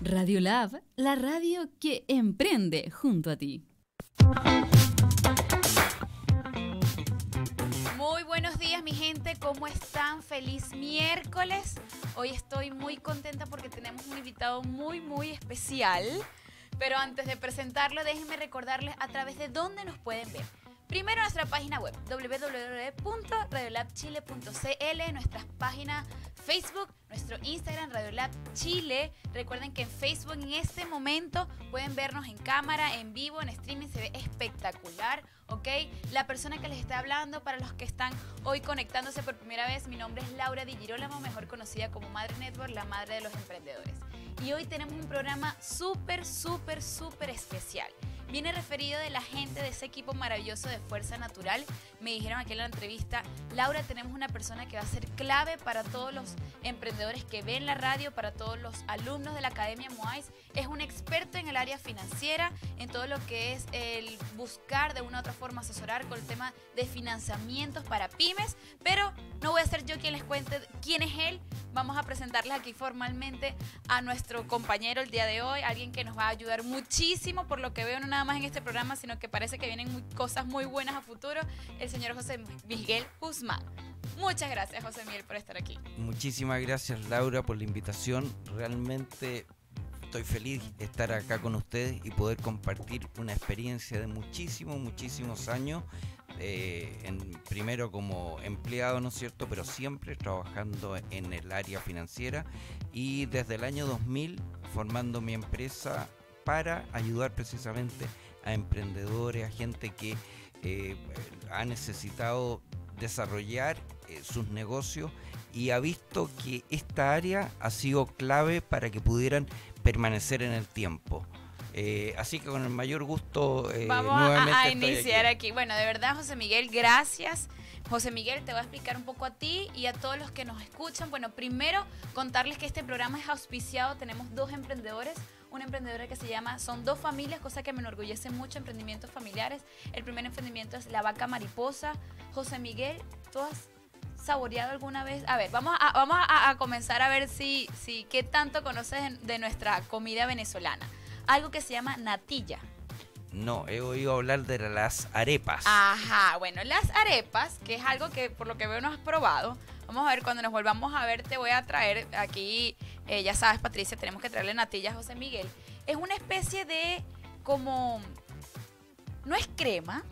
Radiolab, la radio que emprende junto a ti. Muy buenos días mi gente, ¿cómo están? Feliz miércoles. Hoy estoy muy contenta porque tenemos un invitado muy muy especial. Pero antes de presentarlo, déjenme recordarles a través de dónde nos pueden ver. Primero nuestra página web www.radiolabchile.cl, nuestra página Facebook, nuestro Instagram Radiolab Chile. Recuerden que en Facebook en este momento pueden vernos en cámara, en vivo, en streaming, se ve espectacular, ¿ok? La persona que les está hablando, para los que están hoy conectándose por primera vez, mi nombre es Laura Di Girolamo, mejor conocida como Madre Network, la madre de los emprendedores. Y hoy tenemos un programa súper, súper, súper especial viene referido de la gente de ese equipo maravilloso de Fuerza Natural. Me dijeron aquí en la entrevista, Laura, tenemos una persona que va a ser clave para todos los emprendedores que ven la radio, para todos los alumnos de la Academia Moais. Es un experto en el área financiera, en todo lo que es el buscar de una u otra forma asesorar con el tema de financiamientos para pymes, pero no voy a ser yo quien les cuente quién es él. Vamos a presentarles aquí formalmente a nuestro compañero el día de hoy, alguien que nos va a ayudar muchísimo por lo que veo una nada más en este programa, sino que parece que vienen cosas muy buenas a futuro, el señor José Miguel Guzmán. Muchas gracias, José Miguel, por estar aquí. Muchísimas gracias, Laura, por la invitación. Realmente estoy feliz de estar acá con ustedes y poder compartir una experiencia de muchísimos, muchísimos años. Eh, primero como empleado, ¿no es cierto? Pero siempre trabajando en el área financiera y desde el año 2000 formando mi empresa para ayudar precisamente a emprendedores, a gente que eh, ha necesitado desarrollar eh, sus negocios y ha visto que esta área ha sido clave para que pudieran permanecer en el tiempo. Eh, así que con el mayor gusto vamos a, iniciar aquí. Bueno, de verdad, José Miguel, gracias. José Miguel, te voy a explicar un poco a ti y a todos los que nos escuchan. Bueno, primero contarles que este programa es auspiciado. Tenemos dos emprendedores una emprendedora que se llama Son dos familias, cosa que me enorgullece mucho, emprendimientos familiares. El primer emprendimiento es La Vaca Mariposa. José Miguel, ¿tú has saboreado alguna vez? A ver, vamos a, vamos a, comenzar a ver si, si qué tanto conoces de nuestra comida venezolana. Algo que se llama natilla. No, he oído hablar de las arepas. Ajá, bueno, las arepas, que es algo que por lo que veo no has probado. Vamos a ver, cuando nos volvamos a ver, te voy a traer aquí, eh, ya sabes, Patricia, tenemos que traerle natillas a José Miguel. Es una especie de como. No es crema,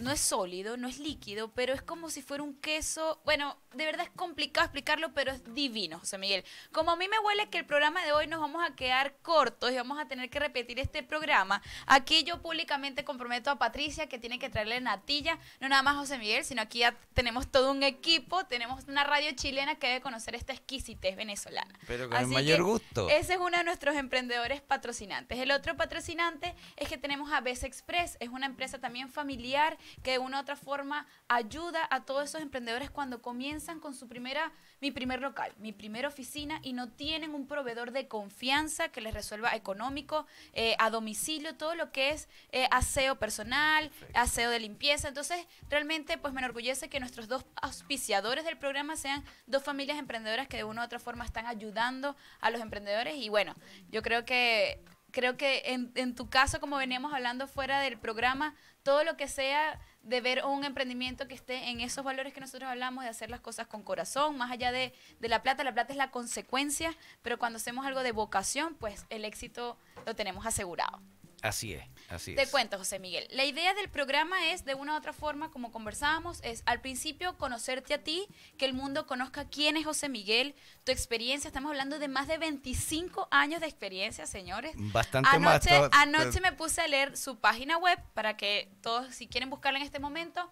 no es sólido, no es líquido, pero es como si fuera un queso. Bueno, de verdad es complicado explicarlo, pero es divino, José Miguel. Como a mí me huele que el programa de hoy nos vamos a quedar cortos y vamos a tener que repetir este programa, aquí yo públicamente comprometo a Patricia que tiene que traerle natilla, no nada más José Miguel, sino aquí ya tenemos todo un equipo, tenemos una radio chilena que debe conocer esta exquisitez venezolana. Pero con el mayor gusto. Ese es uno de nuestros emprendedores patrocinantes. El otro patrocinante es que tenemos a Best Express, es una empresa también familiar que de una u otra forma ayuda a todos esos emprendedores cuando comienzan con su primera, mi primer local, mi primera oficina y no tienen un proveedor de confianza que les resuelva económico, eh, a domicilio, todo lo que es eh, aseo personal, aseo de limpieza. Entonces, realmente, pues me enorgullece que nuestros dos auspiciadores del programa sean dos familias emprendedoras que de una u otra forma están ayudando a los emprendedores y bueno, yo creo que creo que en, en, tu caso, como veníamos hablando fuera del programa, todo lo que sea de ver un emprendimiento que esté en esos valores que nosotros hablamos, de hacer las cosas con corazón, más allá de, de la plata, la plata es la consecuencia, pero cuando hacemos algo de vocación, pues el éxito lo tenemos asegurado. Así es, así Te cuento, José Miguel. La idea del programa es, de una u otra forma, como conversábamos, es al principio conocerte a ti, que el mundo conozca quién es José Miguel, tu experiencia. Estamos hablando de más de 25 años de experiencia, señores. Bastante anoche, más. Anoche me puse a leer su página web para que todos, si quieren buscarla en este momento,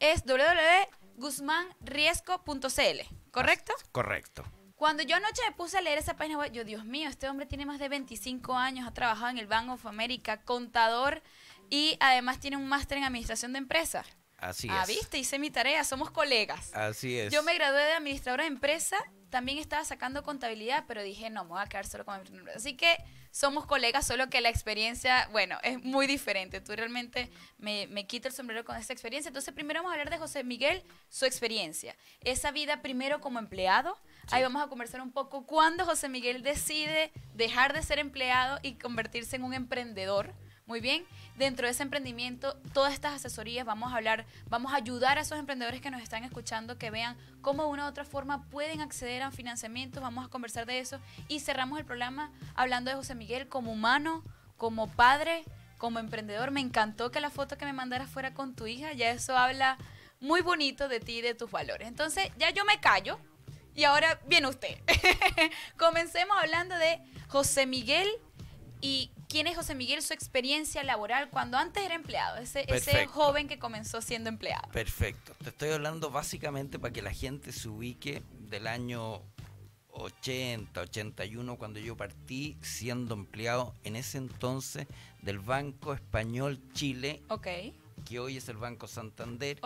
es www.guzmanriesco.cl, ¿correcto? Correcto. Cuando yo anoche me puse a leer esa página yo, Dios mío, este hombre tiene más de 25 años, ha trabajado en el Bank of America, contador y además tiene un máster en administración de empresas. Así ah, es. viste, hice mi tarea, somos colegas. Así es. Yo me gradué de administradora de empresa, también estaba sacando contabilidad, pero dije, no, me voy a quedar solo con empresa. Así que somos colegas, solo que la experiencia, bueno, es muy diferente. Tú realmente me, me quito el sombrero con esta experiencia. Entonces, primero vamos a hablar de José Miguel, su experiencia. Esa vida primero como empleado, Ahí vamos a conversar un poco cuándo José Miguel decide dejar de ser empleado y convertirse en un emprendedor. Muy bien, dentro de ese emprendimiento, todas estas asesorías vamos a hablar, vamos a ayudar a esos emprendedores que nos están escuchando que vean cómo de una u otra forma pueden acceder a financiamiento, vamos a conversar de eso y cerramos el programa hablando de José Miguel como humano, como padre, como emprendedor. Me encantó que la foto que me mandaras fuera con tu hija, ya eso habla muy bonito de ti y de tus valores. Entonces, ya yo me callo y ahora viene usted. Comencemos hablando de José Miguel y quién es José Miguel, su experiencia laboral cuando antes era empleado, ese, ese joven que comenzó siendo empleado. Perfecto. Te estoy hablando básicamente para que la gente se ubique del año 80, 81, cuando yo partí siendo empleado en ese entonces del Banco Español Chile. Ok que hoy es el Banco Santander.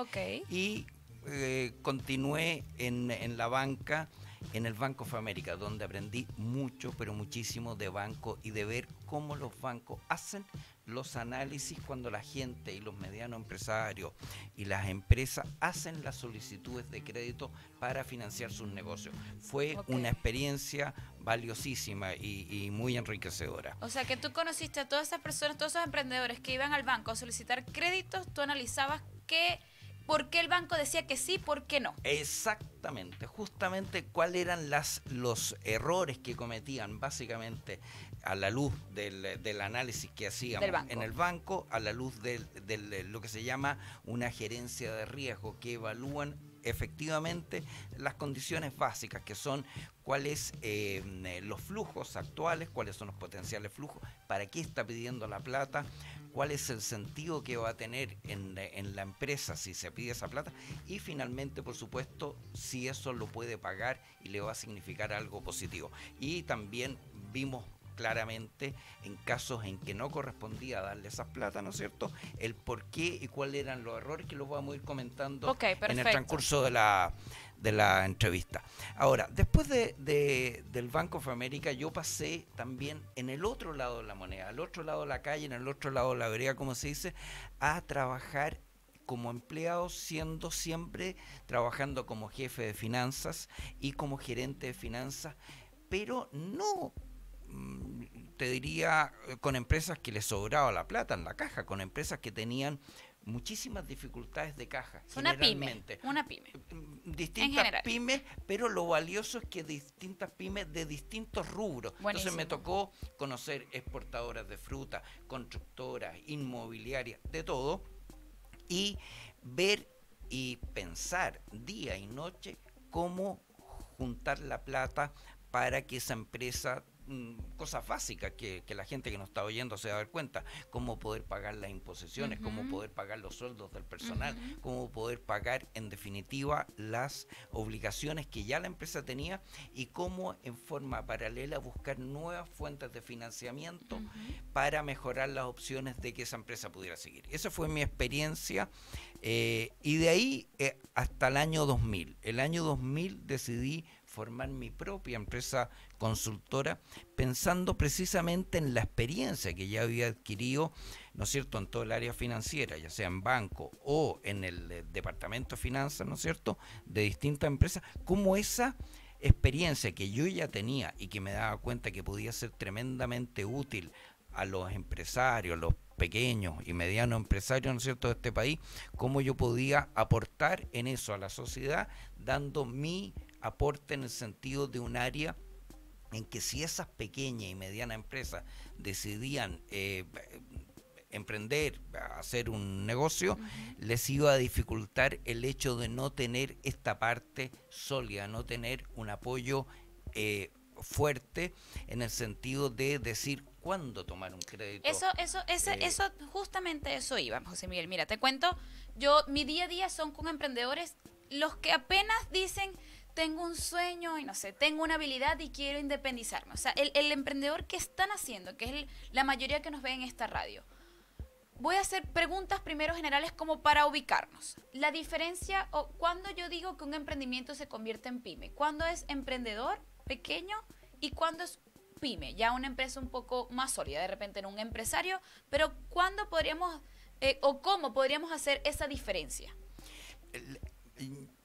Y eh, continué en, en, la banca, en el Banco of America, donde aprendí mucho, pero muchísimo de banco y de ver cómo los bancos hacen los análisis cuando la gente y los medianos empresarios y las empresas hacen las solicitudes de crédito para financiar sus negocios. Fue una experiencia valiosísima y, y, muy enriquecedora. O sea que tú conociste a todas esas personas, todos esos emprendedores que iban al banco a solicitar créditos, tú analizabas qué por qué el banco decía que sí, por qué no. Exactamente, justamente cuáles eran las, los errores que cometían básicamente a la luz del, del análisis que hacíamos en el banco, a la luz de lo que se llama una gerencia de riesgo, que evalúan efectivamente las condiciones básicas, que son cuáles eh, los flujos actuales, cuáles son los potenciales flujos, para qué está pidiendo la plata, cuál es el sentido que va a tener en, en, la empresa si se pide esa plata y finalmente, por supuesto, si eso lo puede pagar y le va a significar algo positivo. Y también vimos claramente en casos en que no correspondía darle esas plata, ¿no es cierto? El por qué y cuáles eran los errores que los vamos a ir comentando en el transcurso de la, de la entrevista. Ahora, después de, del Banco of America, yo pasé también en el otro lado de la moneda, al otro lado de la calle, en el otro lado de la vereda, como se dice, a trabajar como empleado, siendo siempre trabajando como jefe de finanzas y como gerente de finanzas, pero no Mm, te diría, eh, con empresas que les sobraba la plata en la caja, con empresas que tenían muchísimas dificultades de caja. Una pyme. Una pyme. Mm, distintas pymes, pero lo valioso es que distintas pymes de distintos rubros. Entonces me tocó conocer exportadoras de fruta, constructoras, inmobiliarias, de todo, y ver y pensar día y noche cómo juntar la plata para que esa empresa Mm, cosas básicas que, la gente que nos está oyendo se va a dar cuenta, cómo poder pagar las imposiciones, cómo poder pagar los sueldos del personal, cómo poder pagar en definitiva las obligaciones que ya la empresa tenía y cómo en forma paralela buscar nuevas fuentes de financiamiento para mejorar las opciones de que esa empresa pudiera seguir. Esa fue mi experiencia eh, y de ahí eh, hasta el año 2000. El año 2000 decidí formar mi propia empresa consultora, pensando precisamente en la experiencia que ya había adquirido, ¿no es cierto?, en todo el área financiera, ya sea en banco o en el eh, departamento de finanzas, ¿no es cierto?, de distintas empresas, como esa experiencia que yo ya tenía y que me daba cuenta que podía ser tremendamente útil a los empresarios, los pequeños y medianos empresarios, ¿no es cierto?, de este país, cómo yo podía aportar en eso a la sociedad, dando mi aporte en el sentido de un área en que si esas pequeñas y medianas empresas decidían eh, emprender, hacer un negocio, les iba a dificultar el hecho de no tener esta parte sólida, no tener un apoyo eh, fuerte en el sentido de decir cuándo tomar un crédito. Eso, eso, ese, eh, eso, justamente eso iba, José Miguel. Mira, te cuento, yo, mi día a día son con emprendedores, los que apenas dicen, tengo un sueño y no sé, tengo una habilidad y quiero independizarme. O sea, el, emprendedor que están haciendo, que es la mayoría que nos ve en esta radio. Voy a hacer preguntas primero generales como para ubicarnos. La diferencia, o cuando yo digo que un emprendimiento se convierte en pyme, ¿cuándo es emprendedor pequeño y cuándo es pyme? Ya una empresa un poco más sólida, de repente en un empresario, pero ¿cuándo podríamos, eh, o cómo podríamos hacer esa diferencia?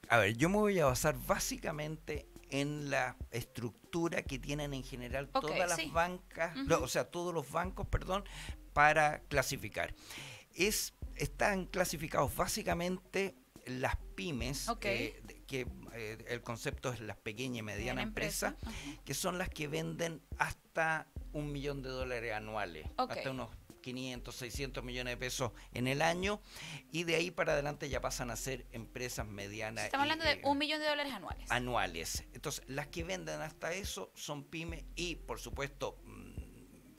A ver, yo me voy a basar básicamente en la estructura que tienen en general todas sí. las bancas, no, o sea, todos los bancos, perdón, para clasificar. Es, están clasificados básicamente las pymes, eh, que eh, el concepto es las pequeñas y medianas empresas, empresa. Que son las que venden hasta un millón de dólares anuales, hasta unos 500, 600 millones de pesos en el año, y de ahí para adelante ya pasan a ser empresas medianas. Estamos y, hablando de eh, un millón de dólares anuales. anuales. Entonces, las que venden hasta eso son pymes y, por supuesto, mm,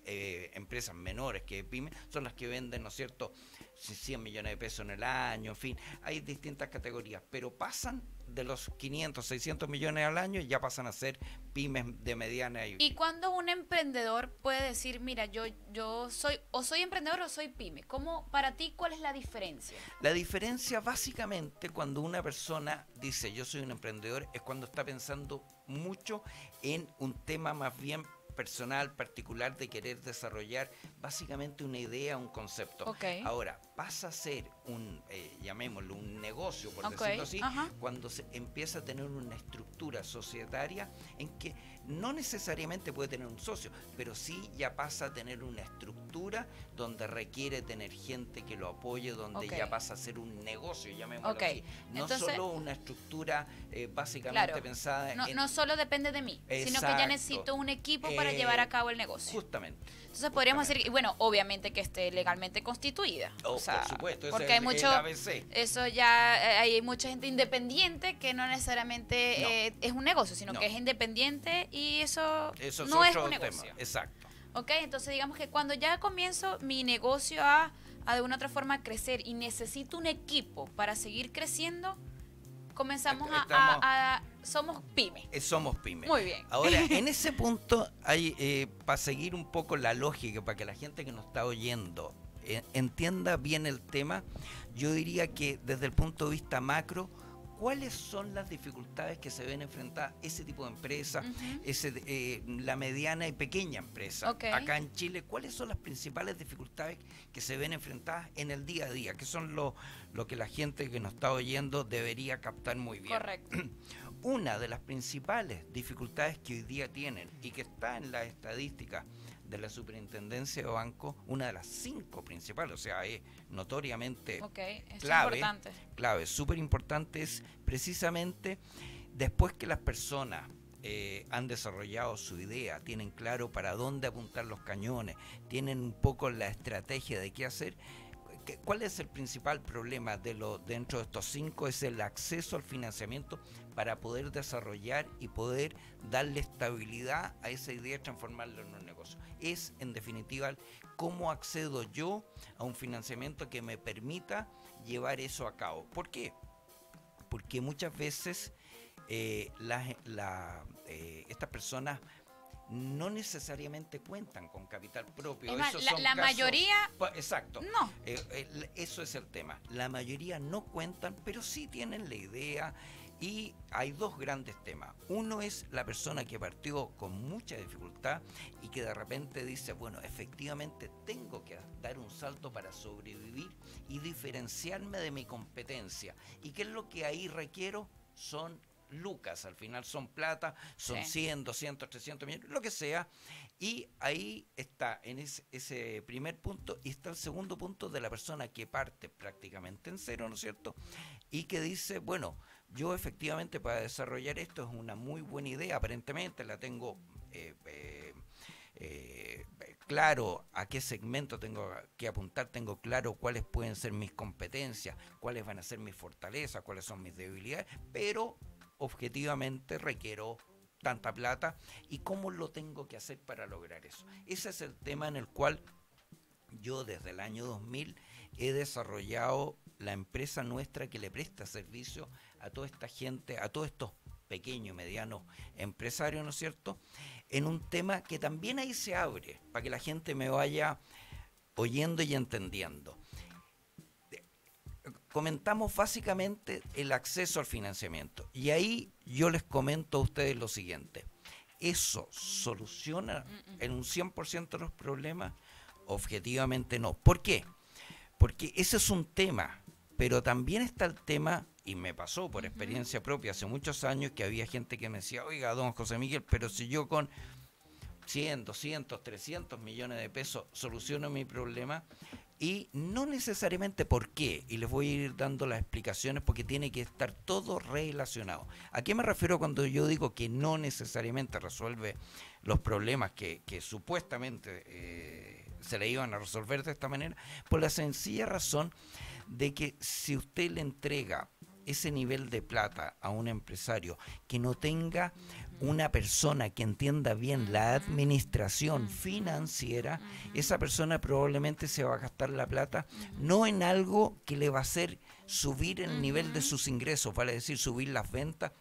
eh, empresas menores que pymes son las que venden, ¿no es cierto?, 100 millones de pesos en el año, en fin, hay distintas categorías, pero pasan de los 500, 600 millones al año ya pasan a ser pymes de mediana y, ¿Y cuando un emprendedor puede decir, mira, yo, yo soy o soy emprendedor o soy pyme? ¿Cómo, para ti, cuál es la diferencia? La diferencia básicamente cuando una persona dice yo soy un emprendedor es cuando está pensando mucho en un tema más bien personal, particular, de querer desarrollar básicamente una idea, un concepto. Ahora, pasa a ser un, eh, llamémoslo, un negocio, por decirlo así, ajá. cuando se empieza a tener una estructura societaria en que no necesariamente puede tener un socio, pero sí ya pasa a tener una estructura donde requiere tener gente que lo apoye, donde ya pasa a ser un negocio, llamémoslo Ok, así. No entonces- solo una estructura eh, básicamente Claro, pensada No, en... no solo depende de mí, sino que ya necesito un equipo para Eh, llevar a cabo el negocio. Justamente. Entonces podríamos decir, y bueno, obviamente que esté legalmente constituida. Oh, o sea, por supuesto, porque es hay el- mucho, el eso ya, eh, hay mucha gente independiente que no necesariamente No. eh, es un negocio, sino No. que es independiente y eso, Eso es no es otro un tema. negocio. Exacto. ¿Ok? Entonces digamos que cuando ya comienzo mi negocio a, a de una otra forma crecer y necesito un equipo para seguir creciendo, comenzamos a, Estamos- a- a- somos pyme. Eh, somos pymes. Muy bien. Ahora, en ese punto, hay para seguir un poco la lógica, para que la gente que nos está oyendo eh, entienda bien el tema, yo diría que desde el punto de vista macro, ¿cuáles son las dificultades que se ven enfrentadas ese tipo de empresas, ese, eh, la mediana y pequeña empresa? Acá en Chile, ¿cuáles son las principales dificultades que se ven enfrentadas en el día a día? Que son lo, lo que la gente que nos está oyendo debería captar muy bien. Correcto. Una de las principales dificultades que hoy día tienen y que está en la estadística de la superintendencia de banco, una de las cinco principales, o sea, es notoriamente es clave, importante. clave, súper importante, es precisamente después que las personas eh, han desarrollado su idea, tienen claro para dónde apuntar los cañones, tienen un poco la estrategia de qué hacer. ¿Qué- ¿Cuál es el principal problema de lo, dentro de estos cinco? Es el acceso al financiamiento para poder desarrollar y poder darle estabilidad a esa idea y transformarla en un negocio. Es, en definitiva, cómo accedo yo a un financiamiento que me permita llevar eso a cabo. ¿Por qué? Porque muchas veces eh, eh, estas personas no necesariamente cuentan con capital propio. Esos la, son la casos- mayoría Exacto. no. Eh, eh, eso es el tema. La mayoría no cuentan, pero sí tienen la idea. Y hay dos grandes temas. Uno es la persona que partió con mucha dificultad y que de repente dice, bueno, efectivamente tengo que dar un salto para sobrevivir y diferenciarme de mi competencia. ¿Y qué es lo que ahí requiero? Son lucas, al final son plata, son Sí. 100, 200, 300 millones, lo que sea. Y ahí está, en ese, ese primer punto, y está el segundo punto de la persona que parte prácticamente en cero, ¿no es cierto? Y que dice, bueno, yo efectivamente para desarrollar esto es una muy buena idea, aparentemente la tengo eh, eh, eh, claro a qué segmento tengo que apuntar, tengo claro cuáles pueden ser mis competencias, cuáles van a ser mis fortalezas, cuáles son mis debilidades, pero objetivamente requiero tanta plata y cómo lo tengo que hacer para lograr eso. Ese es el tema en el cual yo desde el año 2000 he desarrollado la empresa nuestra que le presta servicio a toda esta gente, a todos estos pequeños medianos empresarios, ¿no es cierto? En un tema que también ahí se abre, para que la gente me vaya oyendo y entendiendo. Comentamos básicamente el acceso al financiamiento. Y ahí yo les comento a ustedes lo siguiente. ¿Eso soluciona en un 100% de los problemas? Objetivamente no. ¿Por qué? Porque ese es un tema, pero también está el tema, y me pasó por experiencia propia hace muchos años que había gente que me decía, oiga, don José Miguel, pero si yo con 100, 200, 300 millones de pesos soluciono mi problema, y no necesariamente por qué, y les voy a ir dando las explicaciones porque tiene que estar todo relacionado. ¿A qué me refiero cuando yo digo que no necesariamente resuelve los problemas que, que supuestamente eh, se le iban a resolver de esta manera? Por la sencilla razón de que si usted le entrega ese nivel de plata a un empresario que no tenga una persona que entienda bien la administración financiera, esa persona probablemente se va a gastar la plata no en algo que le va a hacer subir el nivel de sus ingresos, vale decir, subir las ventas.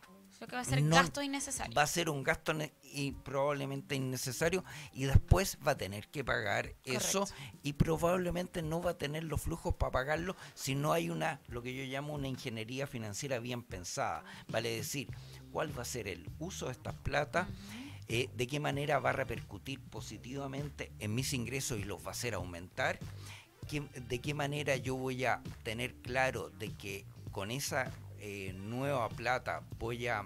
Lo que va a ser gasto innecesario. Va a ser un gasto y probablemente innecesario y después va a tener que pagar eso y probablemente no va a tener los flujos para pagarlo si no hay una, lo que yo llamo una ingeniería financiera bien pensada. Vale decir, cuál va a ser el uso de estas plata. Eh, de qué manera va a repercutir positivamente en mis ingresos y los va a hacer aumentar, de qué manera yo voy a tener claro de que con esa eh, nueva plata voy a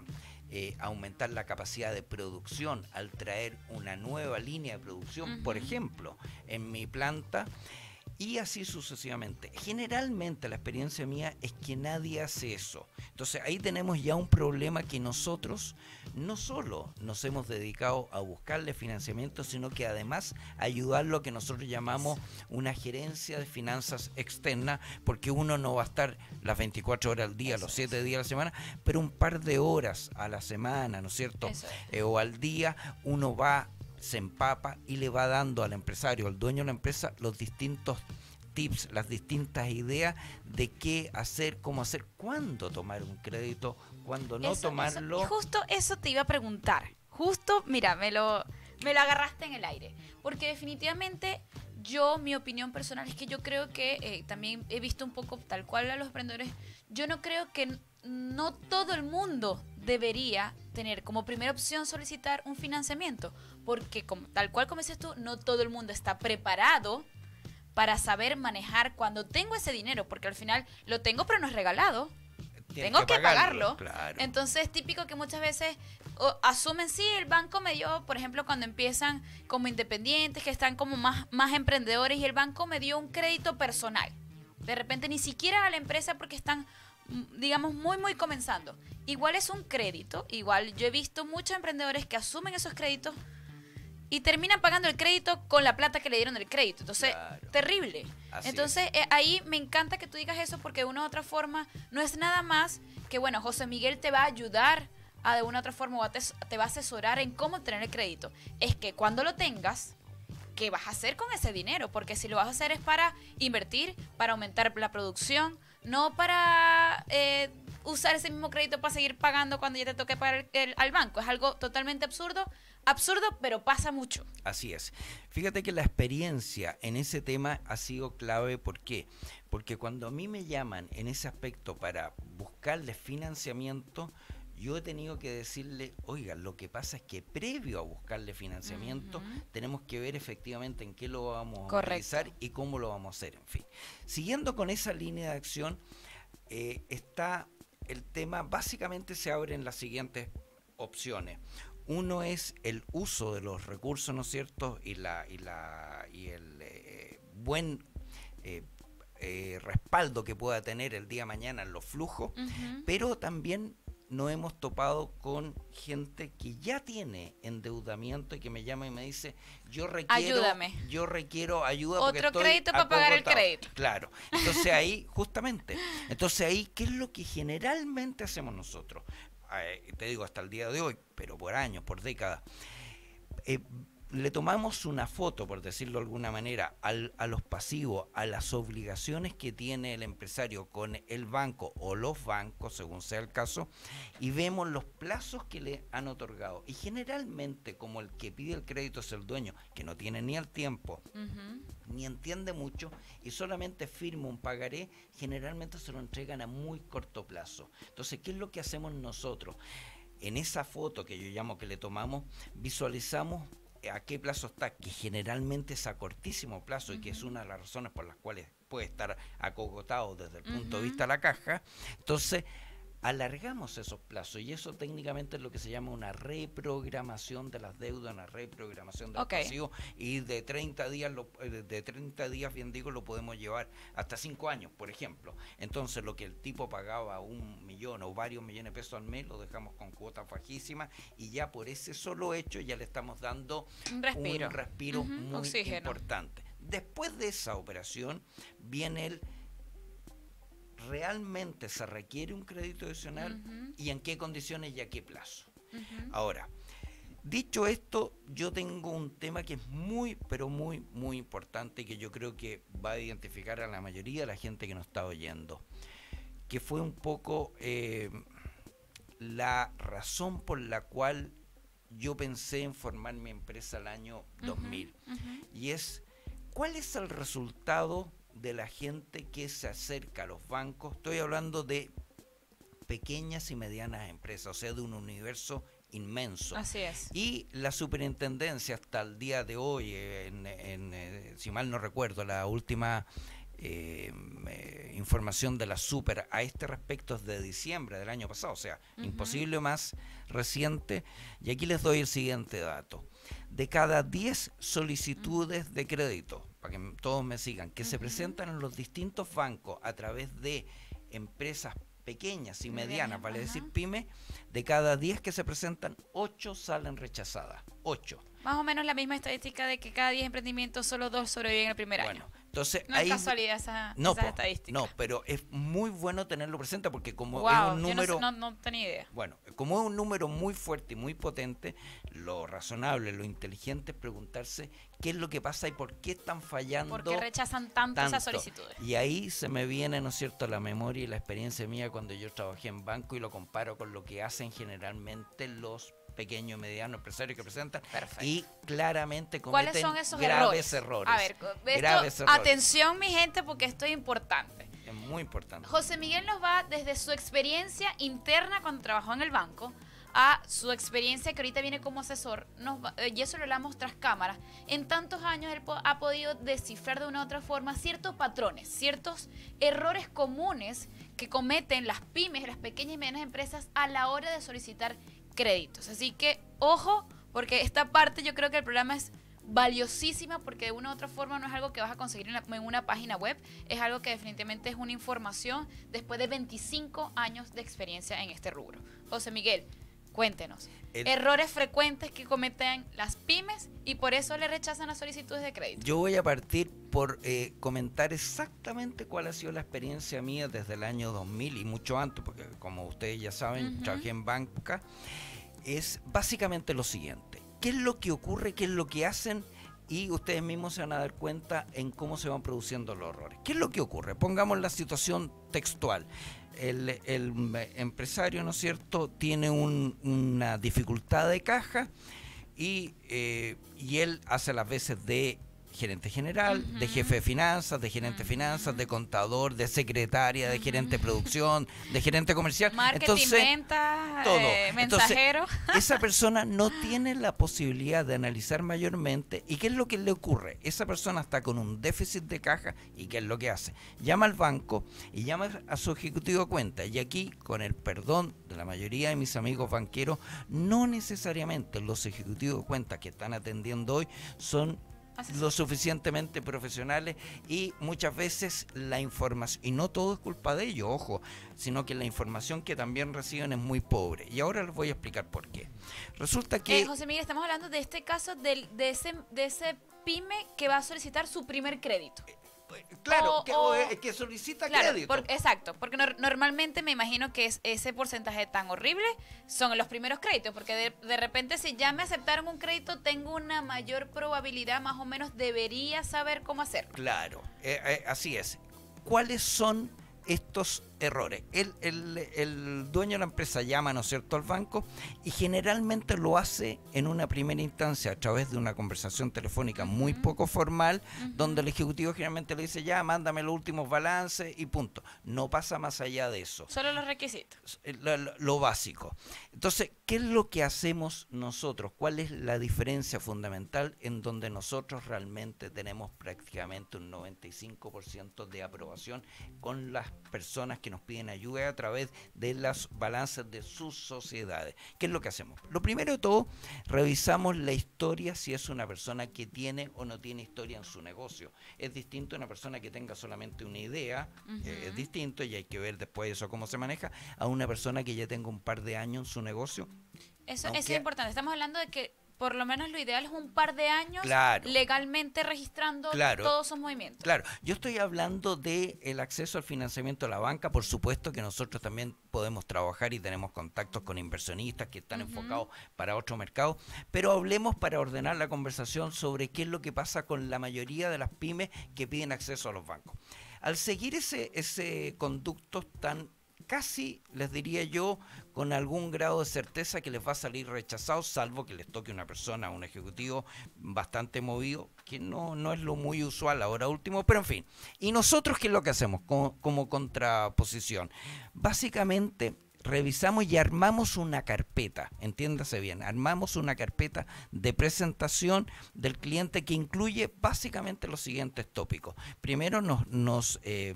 eh, aumentar la capacidad de producción al traer una nueva línea de producción, por ejemplo, en mi planta y así sucesivamente. Generalmente la experiencia mía es que nadie hace eso. Entonces ahí tenemos ya un problema que nosotros no solo nos hemos dedicado a buscarle financiamiento, sino que además ayudar lo que nosotros llamamos una gerencia de finanzas externa, porque uno no va a estar las 24 horas al día, los 7 días a la semana, pero un par de horas a la semana, ¿no es cierto? Eh, o al día uno va se empapa y le va dando al empresario, al dueño de la empresa, los distintos tips, las distintas ideas de qué hacer, cómo hacer, cuándo tomar un crédito, cuándo no tomarlo. justo eso te iba a preguntar. Justo, mira, me lo, me lo agarraste en el aire. Porque definitivamente yo, mi opinión personal es que yo creo que eh, también he visto un poco tal cual a los emprendedores. Yo no creo que no todo el mundo debería tener como primera opción solicitar un financiamiento, porque como, tal cual como dices tú, no todo el mundo está preparado para saber manejar cuando tengo ese dinero, porque al final lo tengo pero no es regalado. tengo que, pagarlo. Entonces, típico que muchas veces asumen, sí, el banco me dio, por ejemplo, cuando empiezan como independientes, que están como más, más emprendedores, y el banco me dio un crédito personal. De repente ni siquiera a la empresa porque están digamos, muy, muy comenzando. Igual es un crédito, igual yo he visto muchos emprendedores que asumen esos créditos y terminan pagando el crédito con la plata que le dieron del crédito. Entonces, terrible. Entonces, eh, ahí me encanta que tú digas eso porque de una u otra forma no es nada más que, bueno, José Miguel te va a ayudar a de una u otra forma o te, va a asesorar en cómo tener el crédito. Es que cuando lo tengas, ¿qué vas a hacer con ese dinero? Porque si lo vas a hacer es para invertir, para aumentar la producción, no para eh, usar ese mismo crédito para seguir pagando cuando ya te toque pagar el, al banco. Es algo totalmente absurdo, absurdo, pero pasa mucho. Así es. Fíjate que la experiencia en ese tema ha sido clave. ¿Por qué? Porque cuando a mí me llaman en ese aspecto para buscarles financiamiento, yo he tenido que decirle, oiga, lo que pasa es que previo a buscarle financiamiento, tenemos que ver efectivamente en qué lo vamos a utilizar y cómo lo vamos a hacer, en fin. Siguiendo con esa línea de acción, eh, está el tema, básicamente se abren las siguientes opciones. Uno es el uso de los recursos, ¿no es cierto? Y, la, y, la, y el eh, buen eh, respaldo que pueda tener el día de mañana en los flujos, pero también no hemos topado con gente que ya tiene endeudamiento y que me llama y me dice, yo requiero, Ayúdame. yo requiero ayuda. Otro crédito para pagar el crédito. Claro. Entonces ahí, justamente, entonces ahí, ¿qué es lo que generalmente hacemos nosotros? Eh, te digo hasta el día de hoy, pero por años, por décadas. Eh, le tomamos una foto, por decirlo de alguna manera, a los pasivos, a las obligaciones que tiene el empresario con el banco o los bancos, según sea el caso, y vemos los plazos que le han otorgado. Y generalmente, como el que pide el crédito es el dueño, que no tiene ni el tiempo, ni entiende mucho, y solamente firma un pagaré, generalmente se lo entregan a muy corto plazo. Entonces, ¿qué es lo que hacemos nosotros? En esa foto que yo llamo que le tomamos, visualizamos a qué plazo está, que generalmente es a cortísimo plazo y que es una de las razones por las cuales puede estar acogotado desde el punto de vista de la caja. Entonces, alargamos esos plazos y eso técnicamente es lo que se llama una reprogramación de las deudas, una reprogramación del Ok. pasivo y de 30 días, lo- eh, de 30 días, bien digo, lo podemos llevar hasta 5 años, por ejemplo. Entonces lo que el tipo pagaba un millón o varios millones de pesos al mes lo dejamos con cuotas bajísimas y ya por ese solo hecho ya le estamos dando Un respiro. un respiro muy oxígeno. importante. Después de esa operación viene el realmente se requiere un crédito adicional y en qué condiciones y a qué plazo. Ahora, dicho esto, yo tengo un tema que es muy, pero muy, muy importante y que yo creo que va a identificar a la mayoría de la gente que nos está oyendo, que fue un poco eh, la razón por la cual yo pensé en formar mi empresa el año 2000 Ujú. y es cuál es el resultado de la gente que se acerca a los bancos. Estoy hablando de pequeñas y medianas empresas, o sea, de un universo inmenso. Así es. Y la superintendencia hasta el día de hoy, en, en, eh, si mal no recuerdo, la última eh, eh, información de la super a este respecto es de diciembre del año pasado, o sea, Ujú. imposible más reciente. Y aquí les doy el siguiente dato. De cada 10 solicitudes de crédito, para que todos me sigan, que se presentan en los distintos bancos a través de empresas pequeñas y Medianas, vale decir pyme, de cada 10 que se presentan, 8 salen rechazadas. 8. Más o menos la misma estadística de que cada 10 emprendimientos solo dos sobreviven el primer Bueno, año. entonces No ahí es casualidad esa, no, esas estadísticas. no, pero es muy bueno tenerlo presente porque como wow, es un yo no sé- número no, no tenía idea. Bueno, como es un número muy fuerte y muy potente, lo razonable, lo inteligente es preguntarse qué es lo que pasa y por qué están fallando. ¿Por qué rechazan tanto, esas tanto. solicitudes? Y ahí se me viene, ¿no es cierto?, la memoria y la experiencia mía cuando yo trabajé en banco y lo comparo con lo que hacen generalmente los pequeños y medianos empresarios que presentan Perfecto. y claramente ¿Cuáles cometen son esos graves errores? errores. A ver, graves errores. atención mi gente porque esto es importante. Es muy importante. José Miguel nos va desde su experiencia interna cuando trabajó en el banco a su experiencia que ahorita viene como asesor, nos va- eh, y eso lo hablamos tras cámaras. En tantos años él po- ha podido descifrar de una u otra forma ciertos patrones, ciertos errores comunes que cometen las pymes, las pequeñas y medianas empresas a la hora de solicitar créditos. Así que ojo, porque esta parte yo creo que el programa es valiosísima porque de una u otra forma no es algo que vas a conseguir en, la- en una página web, es algo que definitivamente es una información después de 25 años de experiencia en este rubro. José Miguel, cuéntenos. El- Errores frecuentes que cometen las pymes y por eso le rechazan las solicitudes de crédito. Yo voy a partir por eh, comentar exactamente cuál ha sido la experiencia mía desde el año 2000 y mucho antes, porque como ustedes ya saben, Ujú. trabajé en banca. Es básicamente lo siguiente. ¿Qué es lo que ocurre? ¿Qué es lo que hacen? Y ustedes mismos se van a dar cuenta en cómo se van produciendo los errores. ¿Qué es lo que ocurre? Pongamos la situación textual. El, el, empresario, ¿no es cierto?, tiene un- una dificultad de caja y, eh, y él hace las veces de gerente general, de jefe de finanzas, de gerente de finanzas, de contador, de secretaria, de gerente de producción, de gerente comercial. Marketing, Entonces, ventas, todo. eh, Entonces, mensajero. esa persona no tiene la posibilidad de analizar mayormente y qué es lo que le ocurre. Esa persona está con un déficit de caja y qué es lo que hace. Llama al banco y llama a su ejecutivo de cuenta. Y aquí, con el perdón de la mayoría de mis amigos banqueros, no necesariamente los ejecutivos de cuenta que están atendiendo hoy son lo suficientemente profesionales y muchas veces la información, y no todo es culpa de ellos, ojo, sino que la información que también reciben es muy pobre. Y ahora les voy a explicar por qué. Resulta que... Eh, José Miguel, estamos hablando de este caso del, de, ese, de ese pyme que va a solicitar su primer crédito. Claro, o- que, o- que solicita Claro, crédito. por- exacto, porque nor- normalmente me imagino que es ese porcentaje tan horrible son los primeros créditos, porque de, de repente si ya me aceptaron un crédito, tengo una mayor probabilidad, más o menos debería saber cómo hacerlo. Claro, eh, eh, así es. ¿Cuáles son estos errores? El, el- el dueño de la empresa llama, ¿no es cierto?, al banco y generalmente lo hace en una primera instancia a través de una conversación telefónica muy poco formal, donde el ejecutivo generalmente le dice, ya, mándame los últimos balances y punto. No pasa más allá de eso Solo los requisitos. lo, lo- lo básico. Entonces, ¿qué es lo que hacemos nosotros? ¿Cuál es la diferencia fundamental en donde nosotros realmente tenemos prácticamente un 95% de aprobación con las personas que que nos piden ayuda a través de las balanzas de sus sociedades. ¿Qué es lo que hacemos? Lo primero de todo, revisamos la historia si es una persona que tiene o no tiene historia en su negocio. Es distinto a una persona que tenga solamente una idea, eh, es distinto y hay que ver después eso cómo se maneja, a una persona que ya tenga un par de años en su negocio. Eso, eso es importante. Estamos hablando de que por lo menos lo ideal es un par de años legalmente registrando todos esos movimientos. Claro, yo estoy hablando del el acceso al financiamiento de la banca, por supuesto que nosotros también podemos trabajar y tenemos contactos con inversionistas que están enfocados para otro mercado, pero hablemos para ordenar la conversación sobre qué es lo que pasa con la mayoría de las pymes que piden acceso a los bancos. Al seguir ese, ese conducto tan casi, les diría yo, con algún grado de certeza que les va a salir rechazado, salvo que les toque una persona, un ejecutivo bastante movido, que no, no es lo muy usual ahora último, pero en fin. ¿Y nosotros qué es lo que hacemos como, como contraposición? Básicamente revisamos y armamos una carpeta, entiéndase bien, armamos una carpeta de presentación del cliente que incluye básicamente los siguientes tópicos. Primero nos, nos eh,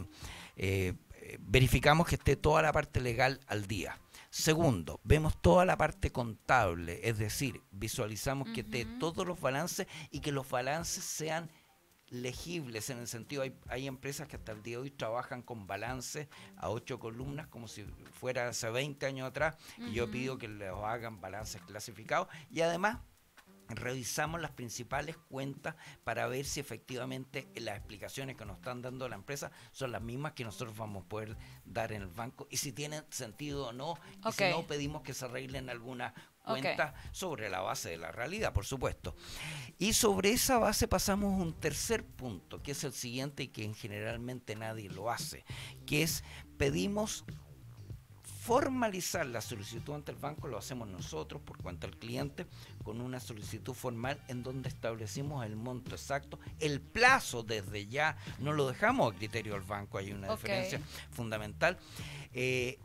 eh, verificamos que esté toda la parte legal al día. Segundo, vemos toda la parte contable, es decir, visualizamos que esté todos los balances y que los balances sean legibles en el sentido, hay, hay empresas que hasta el día de hoy trabajan con balances a ocho columnas como si fuera hace 20 años atrás y yo pido que les hagan balances clasificados y además revisamos las principales cuentas para ver si efectivamente las explicaciones que nos están dando la empresa son las mismas que nosotros vamos a poder dar en el banco y si tienen sentido o no. Y si no pedimos que se arreglen algunas cuentas sobre la base de la realidad, por supuesto. Y sobre esa base pasamos a un tercer punto, que es el siguiente y que generalmente nadie lo hace, que es pedimos formalizar la solicitud ante el banco lo hacemos nosotros por cuenta del cliente con una solicitud formal en donde establecimos el monto exacto, el plazo desde ya, no lo dejamos a criterio del banco, hay una diferencia fundamental. Eh,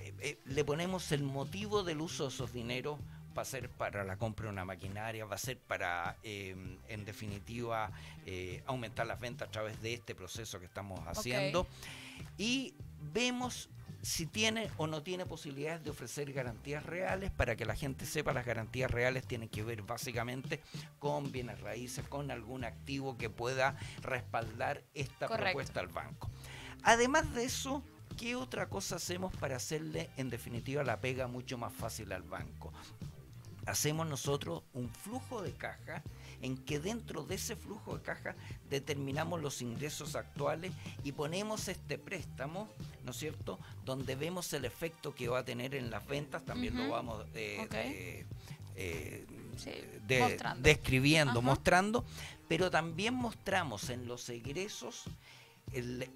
eh, eh, le ponemos el motivo del uso de esos dineros va a ser para la compra de una maquinaria, va a ser para, en definitiva, aumentar las ventas a través de este proceso que estamos haciendo. Y vemos si tiene o no tiene posibilidades de ofrecer garantías reales, para que la gente sepa, las garantías reales tienen que ver básicamente con bienes raíces, con algún activo que pueda respaldar esta propuesta al banco. Además de eso, ¿qué otra cosa hacemos para hacerle en definitiva la pega mucho más fácil al banco? Hacemos nosotros un flujo de caja en que dentro de ese flujo de caja determinamos los ingresos actuales y ponemos este préstamo, ¿no es cierto?, donde vemos el efecto que va a tener en las ventas, también lo vamos eh, eh, describiendo, mostrando, pero también mostramos en los egresos el,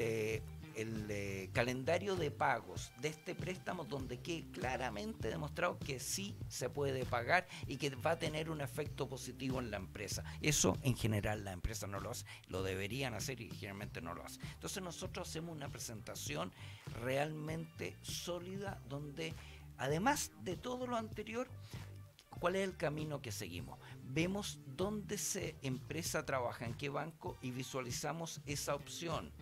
eh, el eh, calendario de pagos de este préstamo donde quede claramente demostrado que sí se puede pagar y que va a tener un efecto positivo en la empresa. Eso en general la empresa no lo hace, lo deberían hacer y generalmente no lo hace. Entonces nosotros hacemos una presentación realmente sólida donde además de todo lo anterior, ¿cuál es el camino que seguimos? Vemos dónde se empresa trabaja, en qué banco y visualizamos esa opción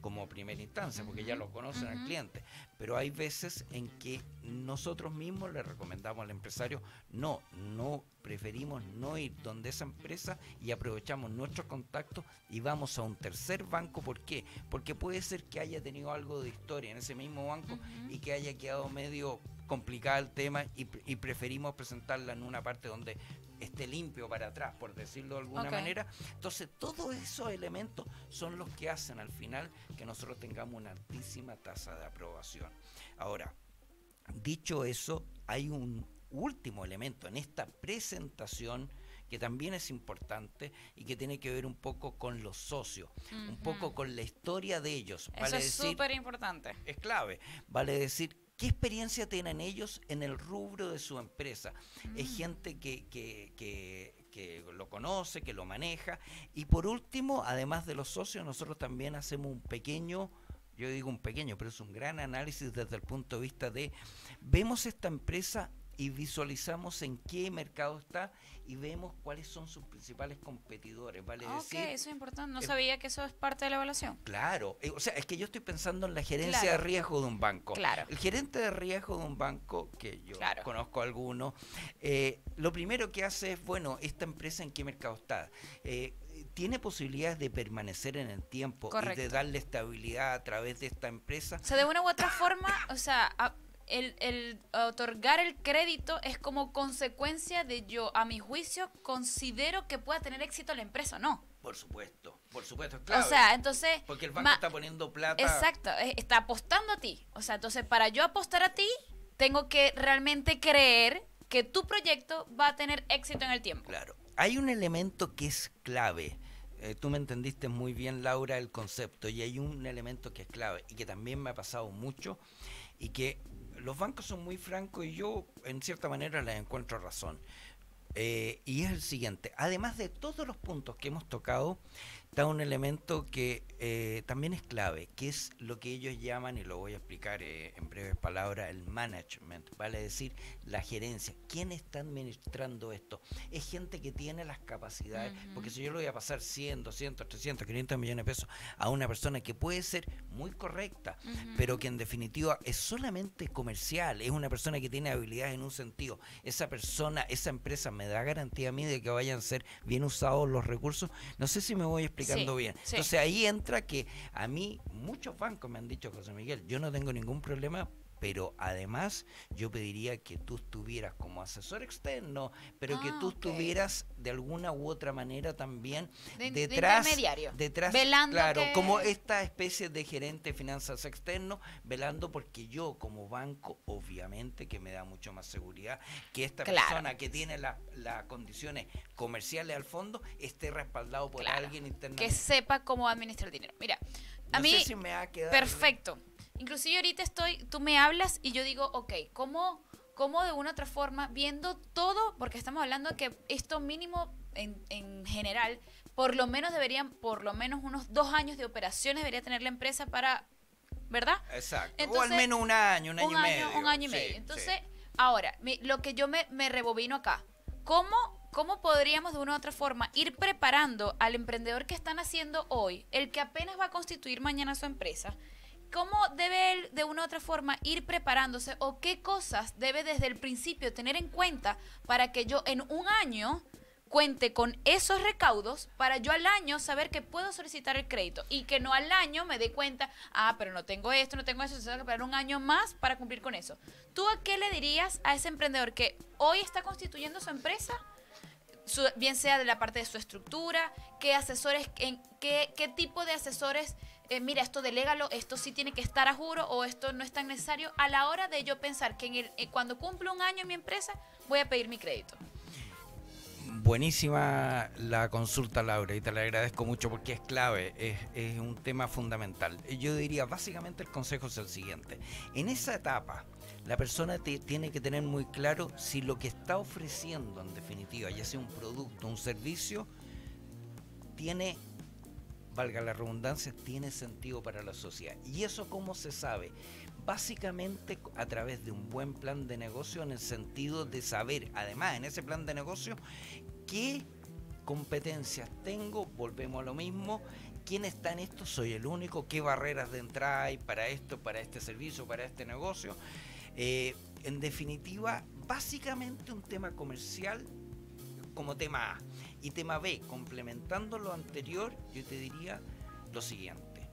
como primera instancia, porque ya lo conocen al cliente. Pero hay veces en que nosotros mismos le recomendamos al empresario, no, no preferimos no ir donde esa empresa y aprovechamos nuestros contactos y vamos a un tercer banco. ¿Por qué? Porque puede ser que haya tenido algo de historia en ese mismo banco y que haya quedado medio complicado el tema y, y, preferimos presentarla en una parte donde esté limpio para atrás, por decirlo de alguna manera. Entonces, todos esos elementos son los que hacen al final que nosotros tengamos una altísima tasa de aprobación. Ahora, dicho eso, hay un último elemento en esta presentación que también es importante y que tiene que ver un poco con los socios, un poco con la historia de ellos. Eso es súper importante. Es clave. Vale decir, ¿Qué experiencia tienen ellos en el rubro de su empresa? Es mm. gente que, que, que, que, lo conoce, que lo maneja. Y por último, además de los socios, nosotros también hacemos un pequeño, yo digo un pequeño, pero es un gran análisis desde el punto de vista de, vemos esta empresa y visualizamos en qué mercado está y vemos cuáles son sus principales competidores, ¿vale? Ok, decir, eso es importante. No eh, sabía que eso es parte de la evaluación. Claro, eh, o sea, es que yo estoy pensando en la gerencia Claro. de riesgo de un banco. Claro. El gerente de riesgo de un banco, que yo Claro. conozco algunos, eh, lo primero que hace es, bueno, esta empresa en qué mercado está. Eh, tiene posibilidades de permanecer en el tiempo y de Correcto. darle estabilidad a través de esta empresa. O sea, de una u otra forma, o sea, a- el, el otorgar el crédito es como consecuencia de yo, a mi juicio, considero que pueda tener éxito la empresa o no. Por supuesto, por supuesto, es clave. O sea, entonces... porque el banco está poniendo plata. Exacto, eh, está apostando a ti. O sea, entonces para yo apostar a ti, tengo que realmente creer que tu proyecto va a tener éxito en el tiempo. Claro. Hay un elemento que es clave. Eh, tú me entendiste muy bien, Laura, el concepto. Y hay un elemento que es clave y que también me ha pasado mucho y que los bancos son muy francos y yo, en cierta manera, les encuentro razón. Eh, y es el siguiente. Además de todos los puntos que hemos tocado, está un elemento que eh, también es clave, que es lo que ellos llaman, y lo voy a explicar eh, en breves palabras, el management, vale decir, la gerencia. ¿Quién está administrando esto? Es gente que tiene las capacidades, porque si yo le voy a pasar 100, 200, 300, 500 millones de pesos a una persona que puede ser muy correcta, pero que en definitiva es solamente comercial, es una persona que tiene habilidades en un sentido. Esa persona, esa empresa me da garantía a mí de que vayan a ser bien usados los recursos. No sé si me voy explicando Sí, bien. sí. Entonces ahí entra que a mí muchos bancos me han dicho, José Miguel, yo no tengo ningún problema. Pero además yo pediría que tú estuvieras como asesor externo, pero que Ah, tú estuvieras de alguna u otra manera también De- de detrás, intermediario, detrás, velando claro, que- como esta especie de gerente de finanzas externo, velando porque yo como banco, obviamente que me da mucho más seguridad que esta Claro. persona que tiene la- las condiciones comerciales al fondo esté respaldado por Claro, alguien internamente. que sepa cómo administrar el dinero. Mira, a No mí, sé si me ha quedado perfecto. Inclusive ahorita estoy, tú me hablas y yo digo, ok, ¿cómo, cómo de una u otra forma, viendo todo, porque estamos hablando que esto mínimo en, en general, por lo menos deberían, por lo menos unos dos años de operaciones debería tener la empresa para, ¿verdad? Exacto. o al menos un año, un año un y año, medio. un año y Sí, medio. sí. Entonces, ahora, mi- lo que yo me, me rebobino acá, ¿cómo, ¿cómo podríamos de una u otra forma ir preparando al emprendedor que están haciendo hoy, el que apenas va a constituir mañana su empresa? ¿Cómo debe de una u otra forma ir preparándose o qué cosas debe desde el principio tener en cuenta para que yo en un año cuente con esos recaudos para yo al año saber que puedo solicitar el crédito y que no al año me dé cuenta, ah, pero no tengo esto, no tengo eso, tengo que esperar un año más para cumplir con eso. ¿Tú a qué le dirías a ese emprendedor que hoy está constituyendo su empresa? Bien sea de la parte de su estructura, qué asesores, en, qué, qué tipo de asesores, eh, mira, esto delégalo, esto sí tiene que estar a juro o esto no es tan necesario, a la hora de yo pensar que en el, eh, cuando cumplo un año en mi empresa voy a pedir mi crédito. Buenísima la consulta, Laura, y te la agradezco mucho porque es clave, es, un tema fundamental. Yo diría, básicamente el consejo es el siguiente. En esa etapa, la persona tiene que tener muy claro si lo que está ofreciendo, en definitiva, ya sea un producto, un servicio, tiene, valga la redundancia, tiene sentido para la sociedad. ¿Y eso cómo se sabe? Básicamente a través de un buen plan de negocio en el sentido de saber, además, en ese plan de negocio, qué competencias tengo, volvemos a lo mismo, quién está en esto, soy el único, qué barreras de entrada hay para esto, para este servicio, para este negocio. Eh, en definitiva, básicamente un tema comercial como tema A. Y tema B, complementando lo anterior, yo te diría lo siguiente.